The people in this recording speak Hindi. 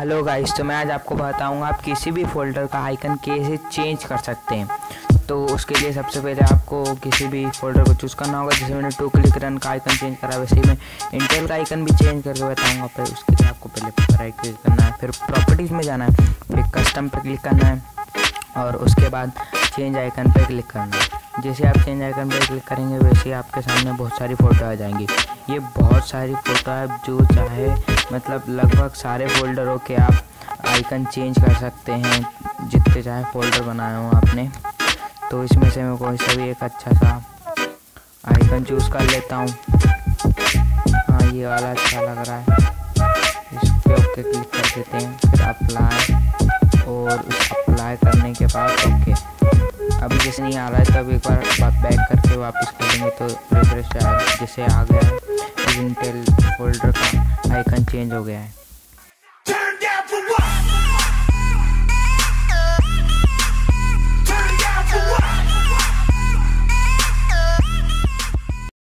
हेलो गाइस तो मैं आज आपको बताऊँगा आप किसी भी फोल्डर का आइकन कैसे चेंज कर सकते हैं। तो उसके लिए सबसे पहले आपको किसी भी फोल्डर को चूज़ करना होगा। जैसे मैंने टू क्लिक रन का आइकन चेंज करा, वैसे ही मैं इंटेल का आइकन भी चेंज करके बताऊँगा। फिर उसके लिए आपको पहले राइट क्लिक करना है, फिर प्रॉपर्टीज़ में जाना है, फिर कस्टम पर क्लिक करना है, और उसके बाद चेंज आइकन पर क्लिक करना है। जैसे आप चेंज आइकन पर क्लिक करेंगे, वैसे ही आपके सामने बहुत सारी फ़ोटो आ जाएँगी। ये बहुत सारी फ़ोटो है जो चाहे मतलब लगभग सारे फोल्डरों के आप आइकन चेंज कर सकते हैं, जितने चाहे फोल्डर बनाए हो आपने। तो इसमें से मैं कोई सा भी एक अच्छा सा आइकन चूज़ कर लेता हूँ। हाँ ये वाला अच्छा लग रहा है। इस पर ओके क्लिक कर देते हैं, फिर अप्लाई। और उस अप्लाई करने के बाद, ओके। अभी जैसे नहीं आ रहा है, तब एक बार बैक करके वापस करेंगे तो रिफ्रेश जैसे आ गया। इंटेल फोल्डर का। आइकन चेंज हो गया है।